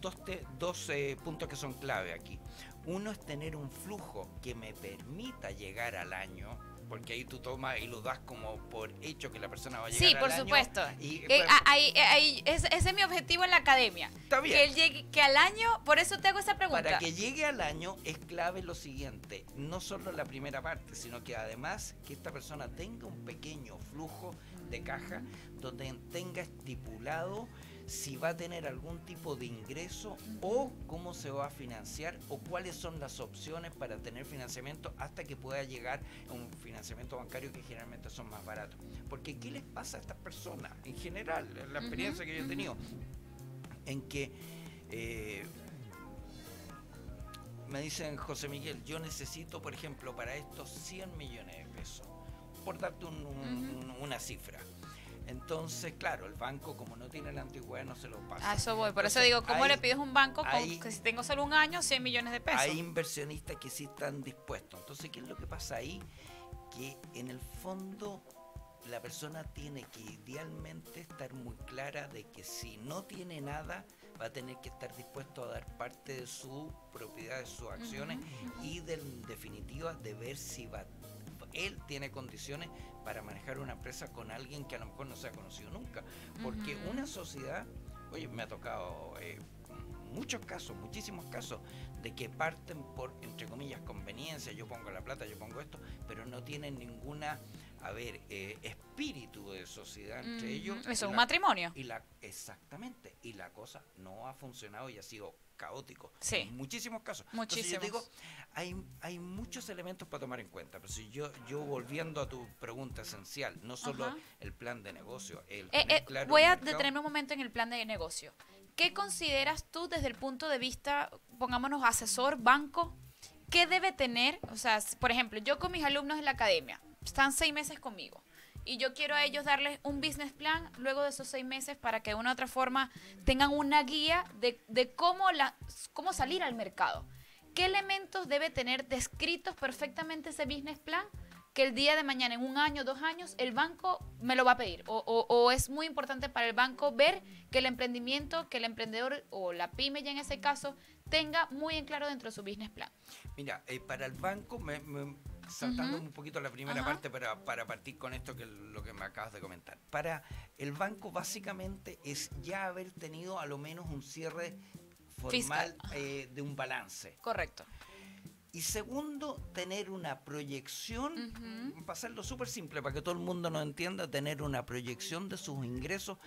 Dos, dos eh, puntos que son clave aquí. Uno es tener un flujo que me permita llegar al año, porque ahí tú tomas y lo das como por hecho que la persona va a llegar Sí, al por año, supuesto. y, Que, pues, a- ahí- ahí- ese, ese es mi objetivo en la academia. Está bien. Que, él llegue, que al año, por eso te hago esa pregunta. Para que llegue al año es clave lo siguiente, no solo la primera parte, sino que además que esta persona tenga un pequeño flujo de caja donde tenga estipulado si va a tener algún tipo de ingreso o cómo se va a financiar o cuáles son las opciones para tener financiamiento hasta que pueda llegar a un financiamiento bancario que generalmente son más baratos. Porque ¿qué les pasa a estas personas? En general, la experiencia que yo he tenido, en que eh, me dicen, José Miguel, yo necesito, por ejemplo, para estos 100 millones de pesos, por darte un- un- una cifra. Entonces, claro, el banco, como no tiene la antigüedad, no se lo pasa. A eso voy. Por eso Entonces, digo, ¿cómo hay- le pides a un banco con- hay- que si tengo solo un año, 100 millones de pesos? Hay inversionistas que sí están dispuestos. Entonces, ¿qué es lo que pasa ahí? Que en el fondo la persona tiene que idealmente estar muy clara de que si no tiene nada, va a tener que estar dispuesto a dar parte de su propiedad, de sus acciones y de, en definitiva de ver si va, él tiene condiciones para manejar una empresa con alguien que a lo mejor no se ha conocido nunca. Porque una sociedad, oye, me ha tocado eh, muchos casos, muchísimos casos, de que parten por, entre comillas, conveniencia, yo pongo la plata, yo pongo esto, pero no tienen ninguna, a ver, eh, espíritu de sociedad entre ellos. Eso es un la- matrimonio. y la, exactamente, y la cosa no ha funcionado y ha sido caótico. Sí. En muchísimos casos. Entonces, Muchísimos. yo digo, hay, hay muchos elementos para tomar en cuenta. Pero si yo, yo volviendo a tu pregunta esencial, no solo Ajá. el plan de negocio, el Eh, eh, claro voy el a detenerme un momento en el plan de negocio. ¿Qué consideras tú desde el punto de vista, pongámonos asesor, banco? ¿Qué debe tener? O sea, por ejemplo, yo con mis alumnos de la academia, están seis meses conmigo. Y yo quiero a ellos darles un business plan luego de esos seis meses para que de una u otra forma tengan una guía de, de cómo, la, cómo salir al mercado. ¿Qué elementos debe tener descritos perfectamente ese business plan que el día de mañana, en un año, dos años, el banco me lo va a pedir. O, o- es muy importante para el banco ver que el emprendimiento, que el emprendedor o la pyme ya en ese caso, tenga muy en claro dentro de su business plan. Mira, eh, para el banco, me, me- saltando un poquito la primera parte para, para partir con esto que lo que me acabas de comentar. Para el banco básicamente es ya haber tenido a lo menos un cierre formal eh, de un balance. Correcto. Y segundo, tener una proyección, Ujú. para hacerlo súper simple, para que todo el mundo nos entienda, tener una proyección de sus ingresos,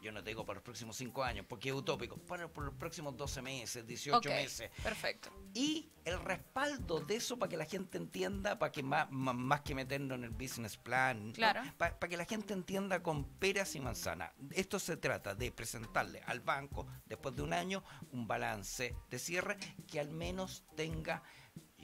yo no te digo para los próximos cinco años, porque es utópico, para por los próximos 12 meses, 18 Ok, meses. perfecto. Y el respaldo de eso para que la gente entienda, para que más, más, más que meternos en el business plan, ¿no? Claro. Pa- para que la gente entienda con peras y manzanas. Esto se trata de presentarle al banco, después de un año, un balance de cierre que al menos tenga,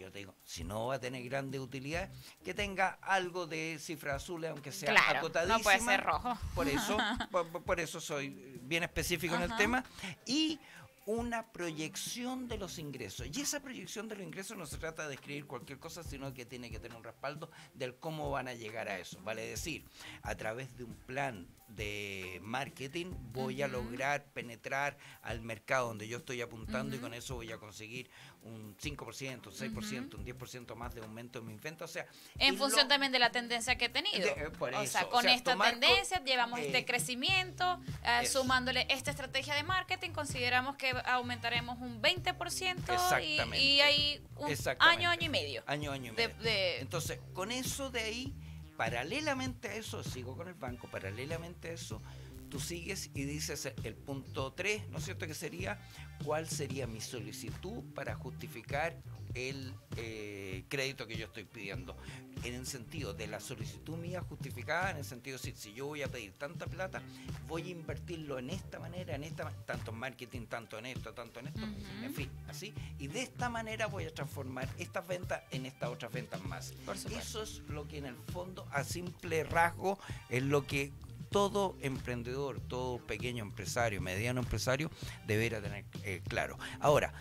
yo te digo, si no va a tener grande utilidad, que tenga algo de cifras azules, aunque sea Claro, acotadísima. no puede ser rojo. Por eso, por, eso soy bien específico en el tema. Y una proyección de los ingresos. Y esa proyección de los ingresos no se trata de escribir cualquier cosa, sino que tiene que tener un respaldo del cómo van a llegar a eso. Vale decir, a través de un plan de marketing voy a lograr penetrar al mercado donde yo estoy apuntando y con eso voy a conseguir un 5%, un 6%, un 10% más de aumento en mis ventas. O sea, En función lo- también de la tendencia que he tenido. De- eh, por o sea, o con sea, esta con- tendencia llevamos eh, este crecimiento, eh, sumándole esta estrategia de marketing, consideramos que aumentaremos un 20% y, Exactamente. y hay un año, año y medio. Año, año y De- medio. de- Entonces, con eso de ahí, paralelamente a eso, sigo con el banco, paralelamente a eso, tú sigues y dices el- punto 3, ¿no es cierto? Que sería, ¿cuál sería mi solicitud para justificar el eh, crédito que yo estoy pidiendo? En el sentido de la solicitud mía justificada, en el sentido de decir, si yo voy a pedir tanta plata, voy a invertirlo en esta manera, en esta, tanto en marketing, tanto en esto, tanto en esto, en fin, así. Y de esta manera voy a transformar estas ventas en estas otras ventas más. Por. Eso es lo que en el fondo, a simple rasgo, es lo que todo emprendedor, todo pequeño empresario, mediano empresario, deberá tener eh, claro. Ahora,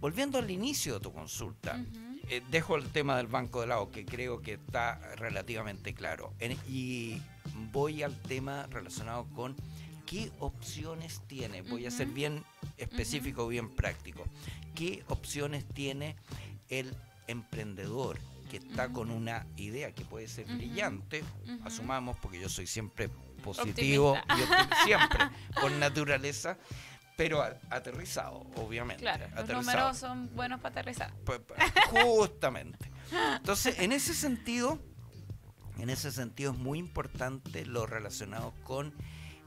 volviendo al inicio de tu consulta, eh, dejo el tema del banco de lado, que creo que está relativamente claro. En- y voy al tema relacionado con qué opciones tiene. Voy a ser bien específico, bien práctico. ¿Qué opciones tiene el emprendedor que está con una idea que puede ser brillante? Asumamos, porque yo soy siempre positivo Optimista. y optim- siempre por naturaleza, pero a- aterrizado, obviamente. Claro, los números son buenos para aterrizar. Pues, pues, justamente. Entonces, en ese sentido, en ese sentido es muy importante lo relacionado con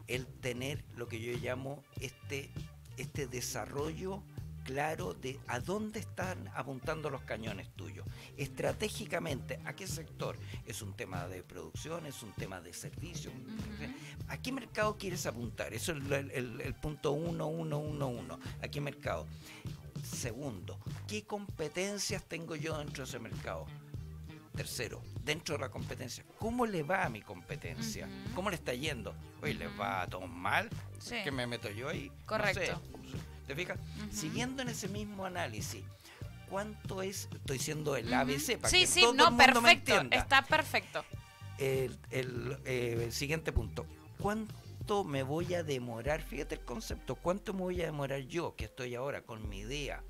el tener lo que yo llamo este, este desarrollo claro de a dónde están apuntando los cañones tuyos. Estratégicamente, ¿a qué sector? ¿Es un tema de producción? ¿Es un tema de servicio? ¿A qué mercado quieres apuntar? Eso es el, el- el punto 1111. ¿A qué mercado? Segundo, ¿qué competencias tengo yo dentro de ese mercado? Tercero, dentro de la competencia, ¿cómo le va a mi competencia? ¿Cómo le está yendo? Oye, ¿les va a todos mal? Sí. ¿Qué me meto yo ahí? No sé. ¿Te fijas? Siguiendo en ese mismo análisis, ¿cuánto es? Estoy diciendo el. ABC para sí, que sí, todo no, el mundo me perfecto. entienda. Está perfecto. El, el, eh, siguiente punto. ¿Cuánto me voy a demorar? Fíjate el concepto. ¿Cuánto me voy a demorar yo, que estoy ahora con mi idea?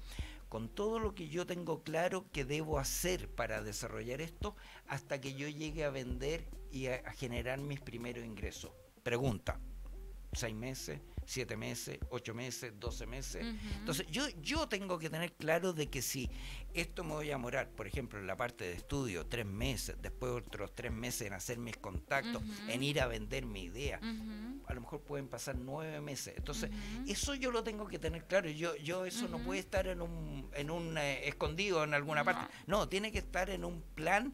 Con todo lo que yo tengo claro que debo hacer para desarrollar esto hasta que yo llegue a vender y a, a generar mis primeros ingresos. Pregunta. ¿Seis meses? ¿Siete meses? ¿Ocho meses? ¿Doce meses? Entonces, yo, yo tengo que tener claro de que si esto me voy a demorar, por ejemplo, en la parte de estudio, tres meses, después otros tres meses en hacer mis contactos, en ir a vender mi idea, a lo mejor pueden pasar nueve meses. Entonces, eso yo lo tengo que tener claro. Yo, yo eso no puede estar en un, en un eh, escondido en alguna parte. No, tiene que estar en un plan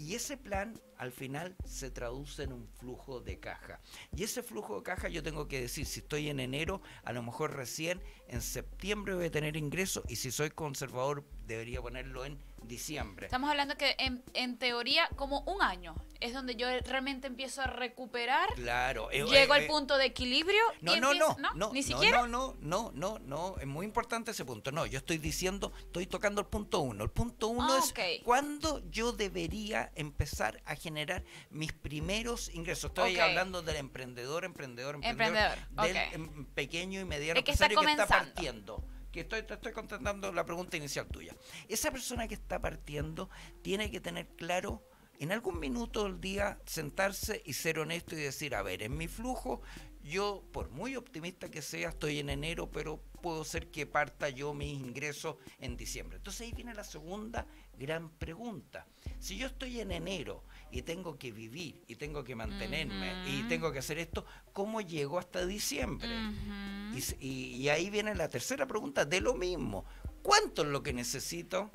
y ese plan al final se traduce en un flujo de caja. Y ese flujo de caja yo tengo que decir, si estoy en enero, a lo mejor recién en septiembre voy a tener ingresos y si soy conservador debería ponerlo en diciembre. Estamos hablando que en, en teoría como un año es donde yo realmente empiezo a recuperar, Claro. eh, llego eh, al eh, punto de equilibrio No, y no, empiezo- no, no, ni no, siquiera. No, no, no, no, no, es muy importante ese punto. No, yo estoy diciendo, estoy tocando el punto uno. El punto uno Ah, es ok. cuándo yo debería empezar a generar mis primeros ingresos. Estoy Ok. hablando del emprendedor, emprendedor, emprendedor, Emprendedor, del ok. em, pequeño y mediano El que está empresario que está partiendo. Que estoy, te estoy contestando la pregunta inicial tuya. Esa persona que está partiendo tiene que tener claro en algún minuto del día sentarse y ser honesto y decir, a ver, en mi flujo, yo, por muy optimista que sea, estoy en enero, pero puedo ser que parta yo mis ingresos en diciembre. Entonces ahí viene la segunda gran pregunta. Si yo estoy en enero y tengo que vivir y tengo que mantenerme y tengo que hacer esto, ¿cómo llego hasta diciembre? Y, y- y ahí viene la tercera pregunta de lo mismo. ¿Cuánto es lo que necesito?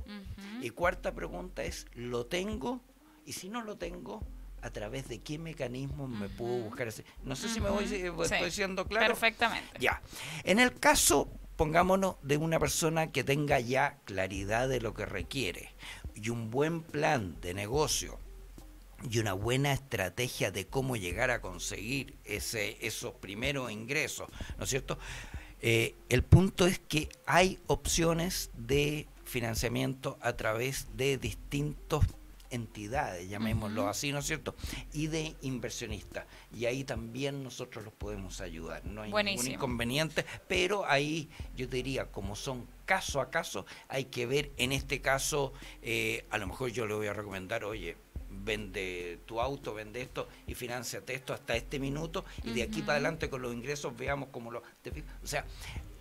Y cuarta pregunta es, ¿lo tengo? Y si no lo tengo, ¿a través de qué mecanismos me puedo buscar ese? No sé si me voy, Sí. estoy siendo claro. Perfectamente. Ya. En el caso, pongámonos, de una persona que tenga ya claridad de lo que requiere y un buen plan de negocio y una buena estrategia de cómo llegar a conseguir ese, esos primeros ingresos, ¿no es cierto? Eh, el punto es que hay opciones de financiamiento a través de distintos entidades, llamémoslo así, ¿no es cierto? Y de inversionistas. Y ahí también nosotros los podemos ayudar. No hay Buenísimo. ningún inconveniente, pero ahí yo diría, como son caso a caso, hay que ver, en este caso, eh, a lo mejor yo le voy a recomendar, oye, vende tu auto, vende esto y financiate esto hasta este minuto y de aquí para adelante con los ingresos veamos cómo lo... O sea,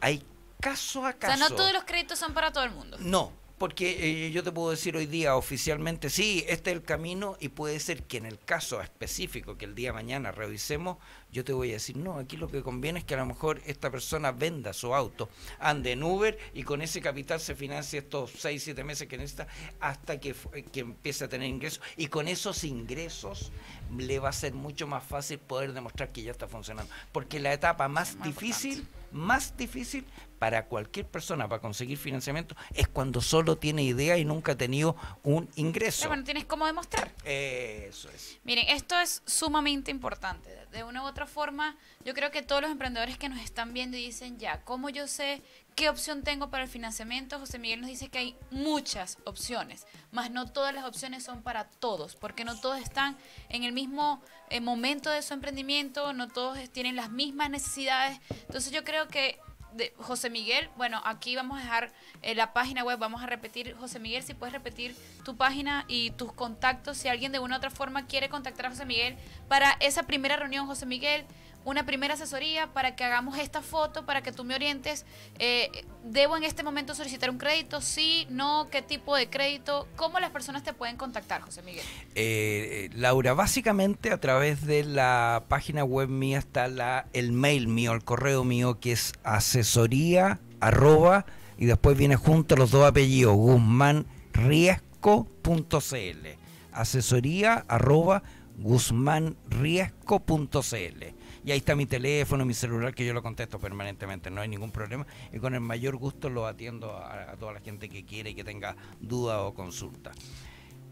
hay caso a O caso. sea, no todos los créditos son para todo el mundo. No, porque eh, yo te puedo decir hoy día oficialmente, sí, este es el camino y puede ser que en el caso específico que el día de mañana revisemos, yo te voy a decir, no, aquí lo que conviene es que a lo mejor esta persona venda su auto, ande en Uber y con ese capital se financie estos 6, 7 meses que necesita hasta que, fu- que empiece a tener ingresos y con esos ingresos le va a ser mucho más fácil poder demostrar que ya está funcionando. Porque la etapa más difícil, más difícil para cualquier persona para conseguir financiamiento es cuando solo tiene idea y nunca ha tenido un ingreso. Pero bueno, tienes cómo demostrar. Eso es. Miren, esto es sumamente importante. De una u otra forma, yo creo que todos los emprendedores que nos están viendo y dicen, ya, ¿cómo yo sé qué opción tengo para el financiamiento? José Miguel nos dice que hay muchas opciones, más no todas las opciones son para todos, porque no todos están en el mismo eh, momento de su emprendimiento, no todos tienen las mismas necesidades. Entonces yo creo que de José Miguel, bueno, aquí vamos a dejar eh, la página web, vamos a repetir, José Miguel, si puedes repetir tu página y tus contactos, si alguien de una u otra forma quiere contactar a José Miguel para esa primera reunión, José Miguel, una primera asesoría para que hagamos esta foto, para que tú me orientes, eh, ¿debo en este momento solicitar un crédito? Sí, no, ¿qué tipo de crédito? ¿Cómo las personas te pueden contactar, José Miguel? Eh, Laura, básicamente a través de la página web mía está la, el mail mío, el correo mío que es asesoría arroba y después viene junto los dos apellidos guzmanriesco.cl asesoría arroba guzmanriesco.cl Y ahí está mi teléfono, mi celular, que yo lo contesto permanentemente, no hay ningún problema. Y con el mayor gusto lo atiendo a, toda la gente que quiere y que tenga duda o consulta.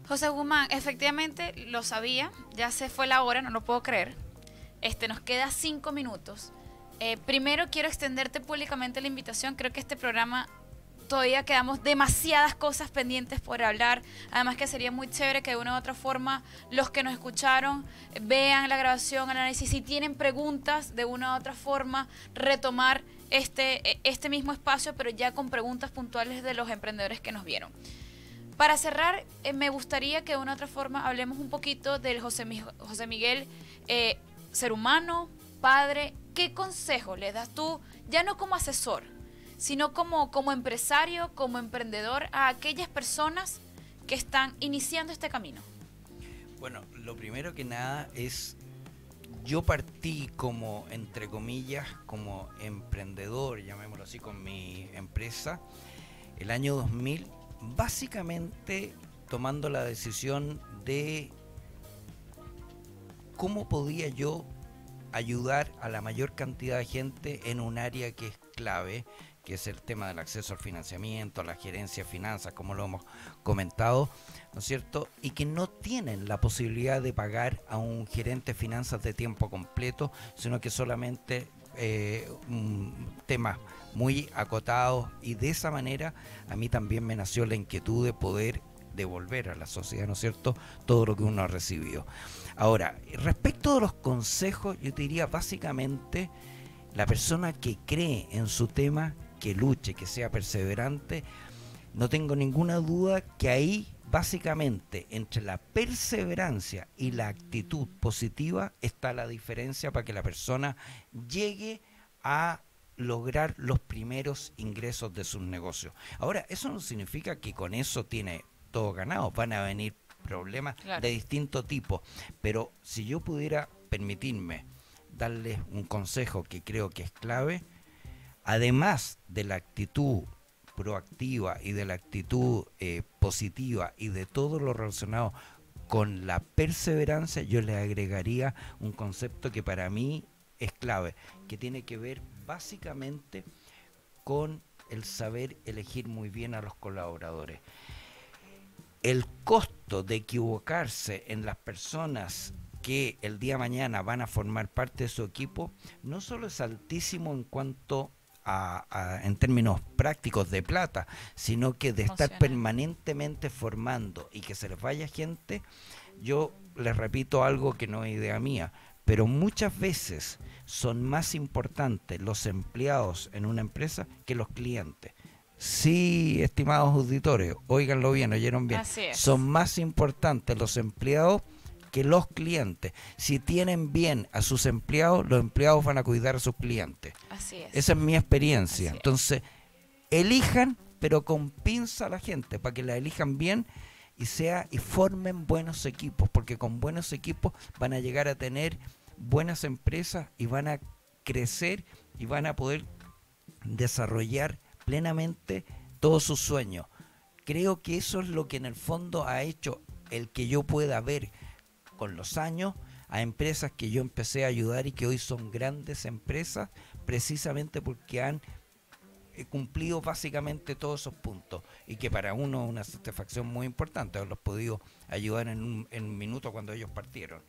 José Guzmán, efectivamente lo sabía, ya se fue la hora, no lo puedo creer. Este, nos queda cinco minutos. Eh, primero quiero extenderte públicamente la invitación. Creo que este programa todavía quedamos demasiadas cosas pendientes por hablar. Además que sería muy chévere que de una u otra forma los que nos escucharon vean la grabación, análisis, si tienen preguntas de una u otra forma, retomar este, este mismo espacio, pero ya con preguntas puntuales de los emprendedores que nos vieron. Para cerrar, eh, me gustaría que de una u otra forma hablemos un poquito del José, José Miguel, eh, ser humano, padre. ¿Qué consejo le das tú, ya no como asesor, sino como, como empresario, como emprendedor, a aquellas personas que están iniciando este camino? Bueno, lo primero que nada es, yo partí como, entre comillas, como emprendedor, llamémoslo así, con mi empresa, el año 2000, básicamente tomando la decisión de cómo podía yo ayudar a la mayor cantidad de gente en un área que es clave, que es el tema del acceso al financiamiento, la gerencia de finanzas, como lo hemos comentado, ¿no es cierto? Y que no tienen la posibilidad de pagar a un gerente de finanzas de tiempo completo, sino que solamente eh, un tema muy acotado y de esa manera a mí también me nació la inquietud de poder devolver a la sociedad, ¿no es cierto?, todo lo que uno ha recibido. Ahora, respecto de los consejos, yo te diría básicamente la persona que cree en su tema, que luche, que sea perseverante, no tengo ninguna duda que ahí básicamente entre la perseverancia y la actitud positiva está la diferencia para que la persona llegue a lograr los primeros ingresos de sus negocios. Ahora, eso no significa que con eso tiene todo ganado, van a venir problemas de distinto tipo, pero si yo pudiera permitirme darles un consejo que creo que es clave, además de la actitud proactiva y de la actitud eh, positiva y de todo lo relacionado con la perseverancia, yo le agregaría un concepto que para mí es clave, que tiene que ver básicamente con el saber elegir muy bien a los colaboradores. El costo de equivocarse en las personas que el día de mañana van a formar parte de su equipo no solo es altísimo en cuanto a, en términos prácticos de plata, sino que de estar permanentemente formando y que se les vaya gente, yo les repito algo que no es idea mía, pero muchas veces son más importantes los empleados en una empresa que los clientes. Sí, estimados auditores, oiganlo bien, oyeron bien. Son más importantes los empleados que los clientes. Si tienen bien a sus empleados, los empleados van a cuidar a sus clientes. Así es. Esa es mi experiencia. Entonces, elijan, pero con pinza a la gente, para que la elijan bien y sea y formen buenos equipos, porque con buenos equipos van a llegar a tener buenas empresas y van a crecer y van a poder desarrollar plenamente todos sus sueños. Creo que eso es lo que en el fondo ha hecho el que yo pueda ver con los años a empresas que yo empecé a ayudar y que hoy son grandes empresas precisamente porque han cumplido básicamente todos esos puntos y que para uno es una satisfacción muy importante haberlos podido ayudar en un, en un minuto cuando ellos partieron.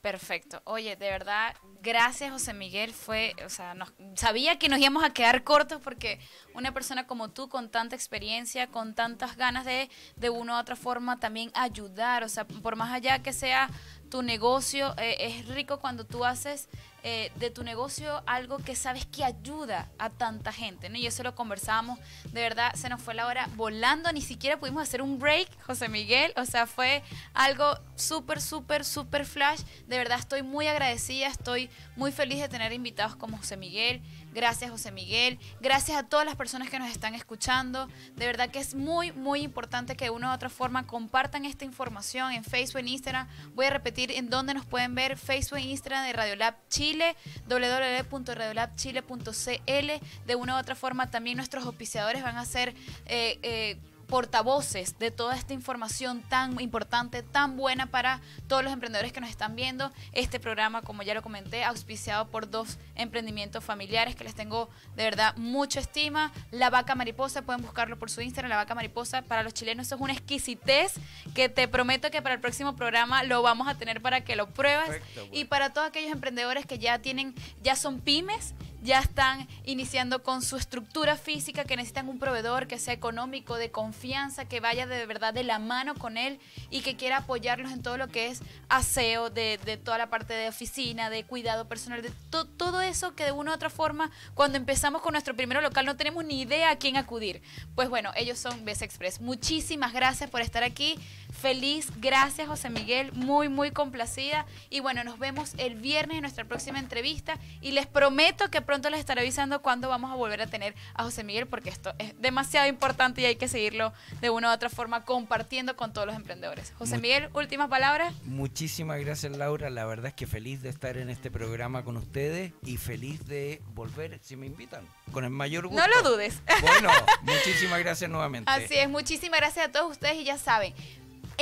Perfecto. Oye, de verdad, gracias José Miguel. Fue, o sea, sabía que nos íbamos a quedar cortos porque una persona como tú, con tanta experiencia, con tantas ganas de, de una u otra forma también ayudar, o sea, por más allá que sea tu negocio, eh, es rico cuando tú haces eh, de tu negocio algo que sabes que ayuda a tanta gente, ¿no? Y eso lo conversamos, de verdad se nos fue la hora volando, ni siquiera pudimos hacer un break, José Miguel, o sea, fue algo súper, súper, súper flash, de verdad estoy muy agradecida, estoy muy feliz de tener invitados como José Miguel, Gracias José Miguel, gracias a todas las personas que nos están escuchando. De verdad que es muy, muy importante que de una u otra forma compartan esta información en Facebook, en Instagram. Voy a repetir en dónde nos pueden ver Facebook Instagram de Radiolab Chile, www.radiolabchile.cl. De una u otra forma también nuestros auspiciadores van a ser... Eh, eh, portavoces de toda esta información tan importante, tan buena para todos los emprendedores que nos están viendo. Este programa, como ya lo comenté, auspiciado por dos emprendimientos familiares que les tengo de verdad mucha estima. La vaca mariposa, pueden buscarlo por su Instagram, la vaca mariposa. Para los chilenos eso es una exquisitez que te prometo que para el próximo programa lo vamos a tener para que lo pruebas. Y para todos aquellos emprendedores que ya tienen, ya son pymes, ya están iniciando con su estructura física, que necesitan un proveedor que sea económico, de confianza, que vaya de verdad de la mano con él y que quiera apoyarlos en todo lo que es aseo, de, toda la parte de oficina, de cuidado personal, de todo eso que de una u otra forma, cuando empezamos con nuestro primer local no tenemos ni idea a quién acudir. Pues bueno, ellos son Best Express. Muchísimas gracias por estar aquí. Feliz, gracias José Miguel, muy, muy complacida. Y bueno, nos vemos el viernes en nuestra próxima entrevista y les prometo que pronto les estaré avisando cuándo vamos a volver a tener a José Miguel porque esto es demasiado importante y hay que seguirlo de una u otra forma compartiendo con todos los emprendedores. José Miguel, últimas palabras. Muchísimas gracias Laura, la verdad es que feliz de estar en este programa con ustedes y feliz de volver si me invitan, con el mayor gusto. No lo dudes. Bueno, muchísimas gracias nuevamente. Así es, muchísimas gracias a todos ustedes y ya saben,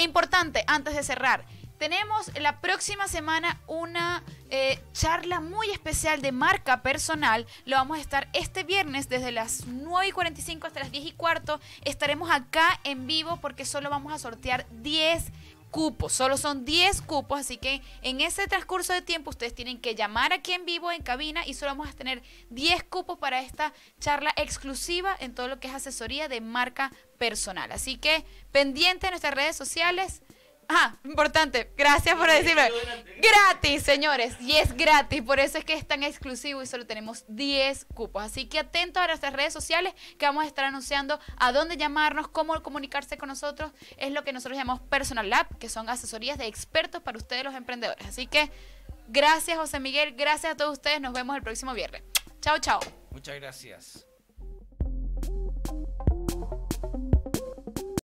importante, antes de cerrar, tenemos la próxima semana una eh, charla muy especial de marca personal. Lo vamos a estar este viernes desde las 9 y 45 hasta las 10 y cuarto. Estaremos acá en vivo porque solo vamos a sortear 10 cupos, solo son 10 cupos, así que en ese transcurso de tiempo ustedes tienen que llamar aquí en vivo en cabina y solo vamos a tener 10 cupos para esta charla exclusiva en todo lo que es asesoría de marca personal. Así que pendiente en nuestras redes sociales, Ah, importante. Gracias por decirme. Gratis, señores. Y es gratis. Por eso es que es tan exclusivo y solo tenemos 10 cupos. Así que atentos a nuestras redes sociales que vamos a estar anunciando a dónde llamarnos, cómo comunicarse con nosotros. Es lo que nosotros llamamos Personal Lab, que son asesorías de expertos para ustedes los emprendedores. Así que gracias, José Miguel. Gracias a todos ustedes. Nos vemos el próximo viernes. Chao, chao. Muchas gracias.